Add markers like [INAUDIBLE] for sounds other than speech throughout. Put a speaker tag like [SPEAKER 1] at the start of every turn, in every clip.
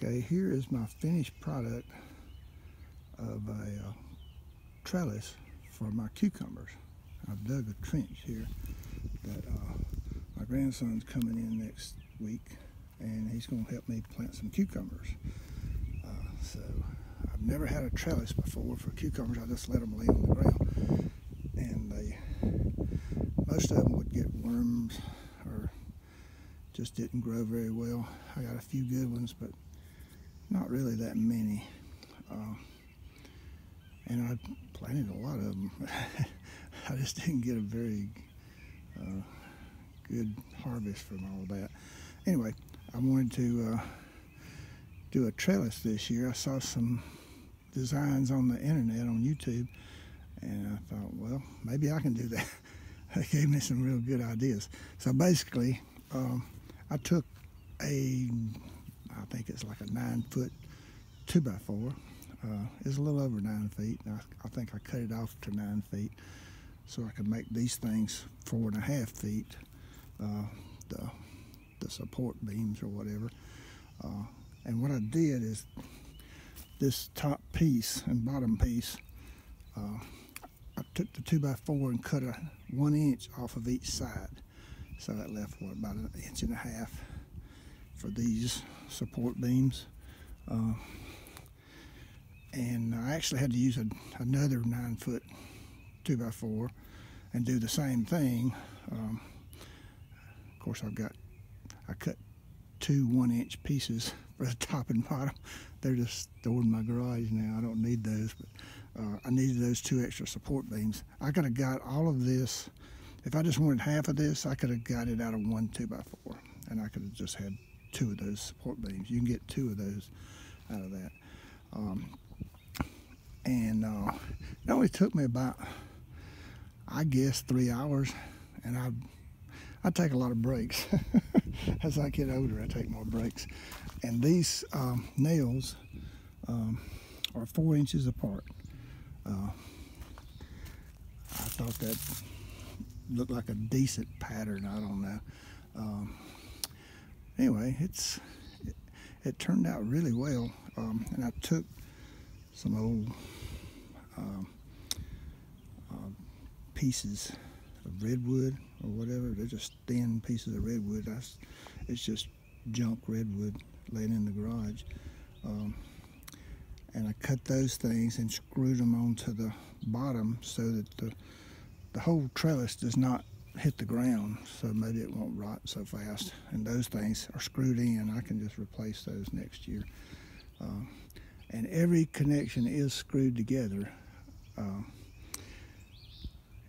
[SPEAKER 1] Okay, here is my finished product of a uh, trellis for my cucumbers. I've dug a trench here that uh, my grandson's coming in next week and he's going to help me plant some cucumbers. Uh, so I've never had a trellis before for cucumbers. I just let them lay on the ground and they, most of them would get worms or just didn't grow very well. I got a few good ones, but not really that many. Uh, and I planted a lot of them. [LAUGHS] I just didn't get a very uh, good harvest from all of that. Anyway, I wanted to uh, do a trellis this year. I saw some designs on the internet on YouTube, and I thought, well, maybe I can do that. [LAUGHS] they gave me some real good ideas. So basically, um, I took a I think it's like a nine foot two by four. Uh, it's a little over nine feet. I, I, think I cut it off to nine feet so I could make these things four and a half feet, uh, the, the support beams or whatever. Uh, and what I did is this top piece and bottom piece, uh, I took the two by four and cut a one inch off of each side. So that left what about an inch and a half for these support beams. Uh, and I actually had to use a, another nine foot two by four and do the same thing. Um, of course, I've got, I cut two one inch pieces for the [LAUGHS] top and bottom. They're just stored in my garage now. I don't need those, but uh, I needed those two extra support beams. I could have got all of this. If I just wanted half of this, I could have got it out of one two by four, and I could have just had two of those support beams. You can get two of those out of that. Um, and uh, it only took me about, I guess, three hours. And I, I take a lot of breaks. [LAUGHS] As I get older, I take more breaks. And these um, nails um, are four inches apart. Uh, I thought that looked like a decent pattern. I don't know. Um, anyway, it's it, it, turned out really well. Um, and I took some old uh, pieces of redwood or whatever. They're just thin pieces of redwood. That's, it's just junk redwood laying in the garage. Um, and I cut those things and screwed them onto the bottom so that the, the whole trellis does not hit the ground so maybe it won't rot so fast. And those things are screwed in. I can just replace those next year. Uh, and every connection is screwed together. Uh,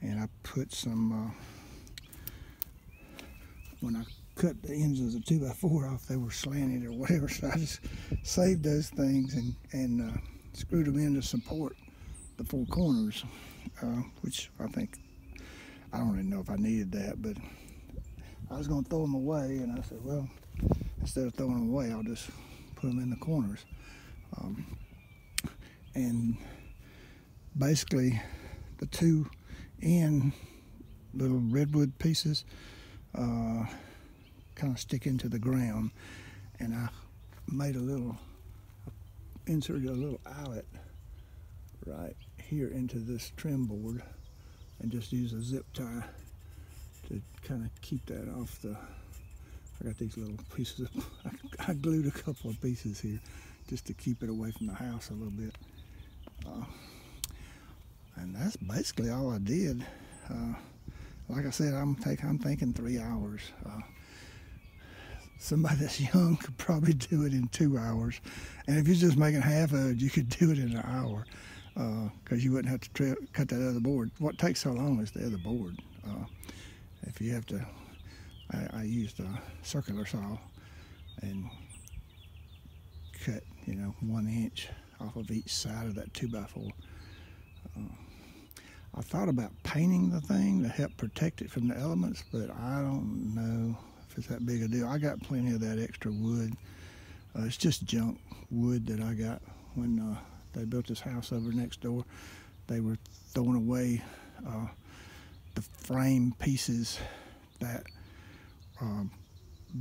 [SPEAKER 1] and I put some uh, when I cut the ends of the 2x4 off they were slanted or whatever. [LAUGHS] So I just saved those things and, and uh, screwed them in to support the four corners uh, which I think I don't even know if I needed that, but I was going to throw them away, and I said, well, instead of throwing them away, I'll just put them in the corners. Um, and basically, the two end little redwood pieces uh, kind of stick into the ground, and I made a little, inserted a little eyelet right here into this trim board and just use a zip tie to kind of keep that off the I got these little pieces of [LAUGHS] I, glued a couple of pieces here just to keep it away from the house a little bit. Uh, and that's basically all I did. Uh, like I said I'm take I'm thinking three hours. Uh, somebody that's young could probably do it in two hours. And if you're just making half of it you could do it in an hour because uh, you wouldn't have to cut that other board. What takes so long is the other board. Uh, if you have to, I, I, used a circular saw and cut, you know, one inch off of each side of that two by four. Uh, I thought about painting the thing to help protect it from the elements, but I don't know if it's that big a deal. I got plenty of that extra wood. Uh, it's just junk wood that I got when uh, they built this house over next door. They were throwing away uh, the frame pieces that uh,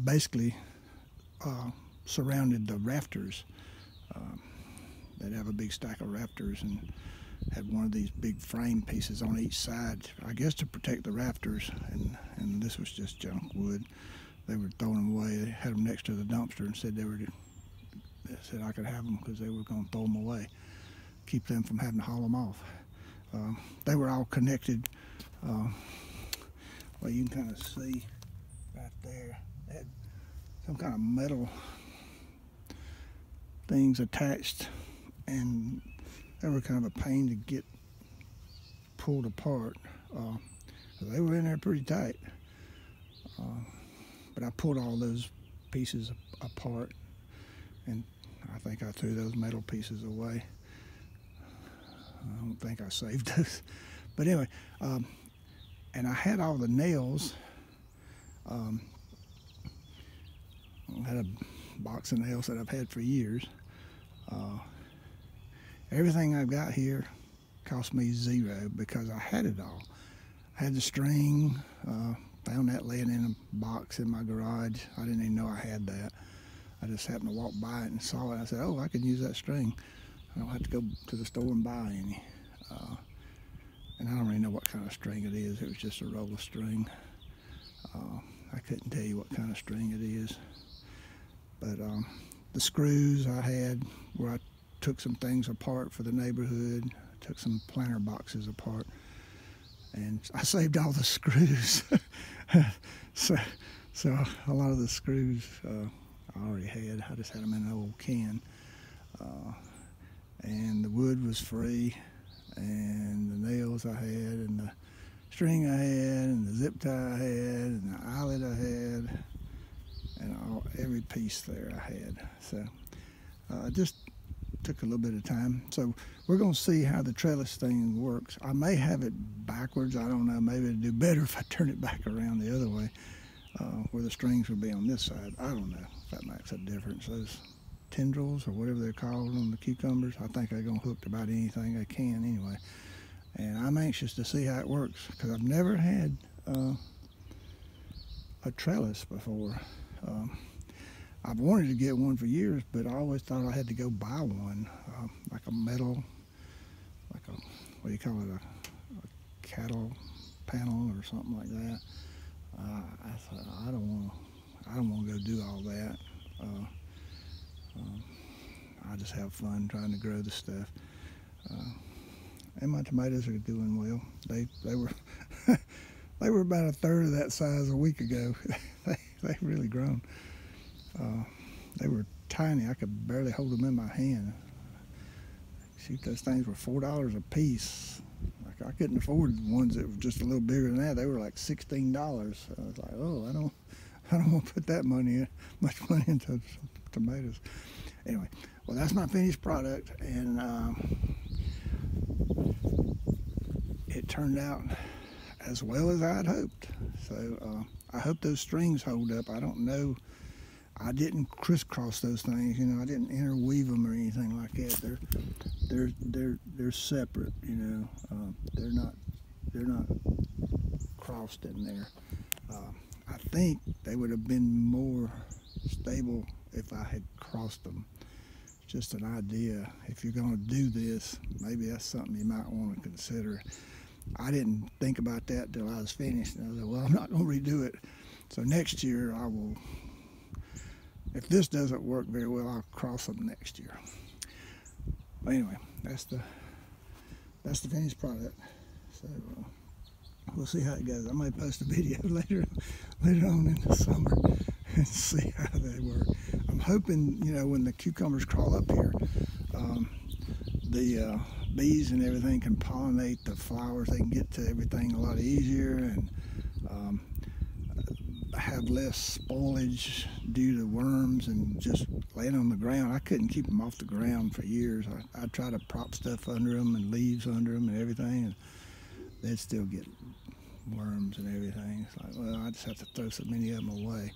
[SPEAKER 1] basically uh, surrounded the rafters. Um, they'd have a big stack of rafters and had one of these big frame pieces on each side, I guess to protect the rafters, and, and this was just junk wood. They were throwing them away. They had them next to the dumpster and said they were said I could have them because they were going to throw them away, keep them from having to haul them off. Um, they were all connected. Uh, well, you can kind of see right there. They had some kind of metal things attached, and they were kind of a pain to get pulled apart. Uh, they were in there pretty tight. Uh, but I pulled all those pieces apart and I think I threw those metal pieces away. I don't think I saved [LAUGHS] those. But anyway, um, and I had all the nails. Um, I had a box of nails that I've had for years. Uh, everything I've got here cost me zero because I had it all. I had the string, uh, found that laying in a box in my garage. I didn't even know I had that. I just happened to walk by it and saw it. I said, oh, I can use that string. I don't have to go to the store and buy any. Uh, and I don't really know what kind of string it is. It was just a roll of string. Uh, I couldn't tell you what kind of string it is. But um, the screws I had where I took some things apart for the neighborhood, took some planter boxes apart, and I saved all the [LAUGHS] screws. [LAUGHS] so, so a lot of the screws uh, I already had. I just had them in an old can. Uh, and the wood was free, and the nails I had, and the string I had, and the zip tie I had, and the eyelet I had, and all, every piece there I had. So uh, just took a little bit of time. So we're going to see how the trellis thing works. I may have it backwards. I don't know. Maybe it'd do better [LAUGHS] if I turn it back around the other way, uh, where the strings would be on this side. I don't know if that makes a difference. Those tendrils or whatever they're called on the cucumbers, I think they're going to hook about anything they can anyway. And I'm anxious to see how it works because I've never had uh, a trellis before. Um, I've wanted to get one for years, but I always thought I had to go buy one, uh, like a metal, like a, what do you call it, a, a cattle panel or something like that. Uh, I thought I don't want to, I don't want to go do all that. Uh, um, I just have fun trying to grow the stuff. Uh, and my tomatoes are doing well. They they were [LAUGHS] they were about a third of that size a week ago. [LAUGHS] they they really grown. Uh, they were tiny. I could barely hold them in my hand. Shoot, those things were four dollars a piece. I couldn't afford ones that were just a little bigger than that. They were like sixteen dollars. I was like, oh, I don't, [LAUGHS] I don't want to put that money, in, [LAUGHS] much money into tomatoes. Anyway, well, that's my finished product, and um, it turned out as well as I'd hoped. So uh, I hope those strings hold up. I don't know I didn't crisscross those things, you know. I didn't interweave them or anything like that. They're they're they're they're separate, you know. Uh, they're not they're not crossed in there. Uh, I think they would have been more stable if I had crossed them. Just an idea. If you're going to do this, maybe that's something you might want to consider. I didn't think about that until I was finished. And I was like, well, I'm not going to redo it. So next year I will if this doesn't work very well, I'll cross them next year. But anyway, that's the that's the finished product. So uh, we'll see how it goes. I might post a video [LAUGHS] later later on in the summer [LAUGHS] and see how they work. I'm hoping, you know, when the cucumbers crawl up here, um, the uh, bees and everything can pollinate the flowers. They can get to everything a lot easier and have less spoilage due to worms and just laying on the ground. I couldn't keep them off the ground for years. I, I'd try to prop stuff under them and leaves under them and everything, and they'd still get worms and everything. It's like, well, I just have to throw so many of them away.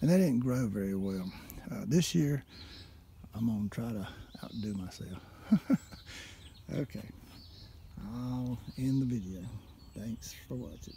[SPEAKER 1] And they didn't grow very well. Uh, this year, I'm going to try to outdo myself. [LAUGHS] okay, I'll end the video. Thanks for watching.